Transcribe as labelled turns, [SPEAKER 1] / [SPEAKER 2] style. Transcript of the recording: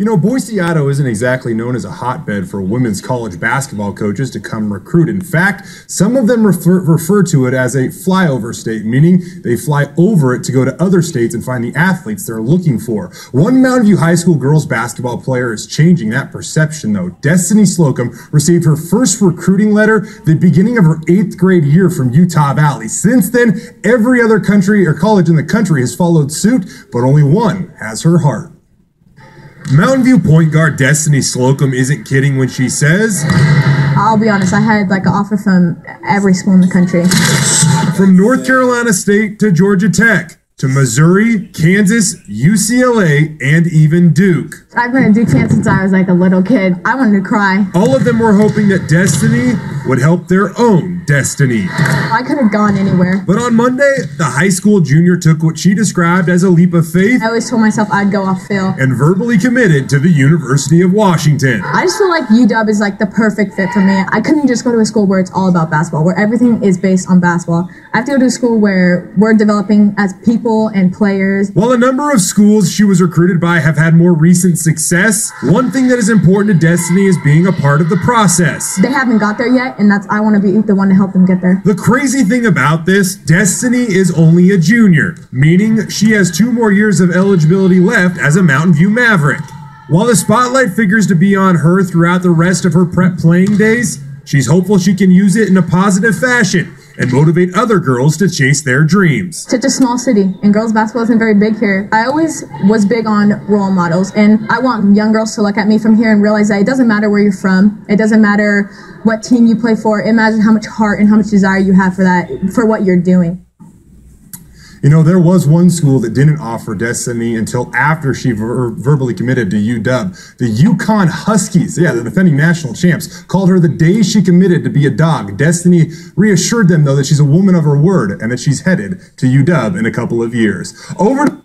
[SPEAKER 1] You know, Boise, Idaho isn't exactly known as a hotbed for women's college basketball coaches to come recruit. In fact, some of them refer, refer to it as a flyover state, meaning they fly over it to go to other states and find the athletes they're looking for. One Mountain View High School girls basketball player is changing that perception, though. Destiny Slocum received her first recruiting letter the beginning of her eighth grade year from Utah Valley. Since then, every other country or college in the country has followed suit, but only one has her heart. Mountain View point guard Destiny Slocum isn't kidding when she says,
[SPEAKER 2] I'll be honest, I had like an offer from every school in the country.
[SPEAKER 1] From North Carolina State to Georgia Tech to Missouri, Kansas, UCLA, and even Duke.
[SPEAKER 2] I've been a Duke since I was like a little kid. I wanted to cry.
[SPEAKER 1] All of them were hoping that Destiny would help their own destiny.
[SPEAKER 2] I could have gone anywhere.
[SPEAKER 1] But on Monday, the high school junior took what she described as a leap of faith
[SPEAKER 2] I always told myself I'd go off Phil.
[SPEAKER 1] and verbally committed to the University of Washington.
[SPEAKER 2] I just feel like UW is like the perfect fit for me. I couldn't just go to a school where it's all about basketball, where everything is based on basketball. I have to go to a school where we're developing as people and players.
[SPEAKER 1] While a number of schools she was recruited by have had more recent success, one thing that is important to Destiny is being a part of the process.
[SPEAKER 2] They haven't got there yet, and that's I want to be the one to help them get there.
[SPEAKER 1] The crazy thing about this, Destiny is only a junior, meaning she has two more years of eligibility left as a Mountain View Maverick. While the spotlight figures to be on her throughout the rest of her prep playing days, she's hopeful she can use it in a positive fashion and motivate other girls to chase their dreams.
[SPEAKER 2] Such a small city, and girls basketball isn't very big here. I always was big on role models, and I want young girls to look at me from here and realize that it doesn't matter where you're from, it doesn't matter what team you play for. Imagine how much heart and how much desire you have for that, for what you're doing.
[SPEAKER 1] You know, there was one school that didn't offer Destiny until after she ver- er, verbally committed to UW. The UConn Huskies, yeah, the defending national champs, called her the day she committed to be a dog. Destiny reassured them, though, that she's a woman of her word and that she's headed to UW in a couple of years. Over.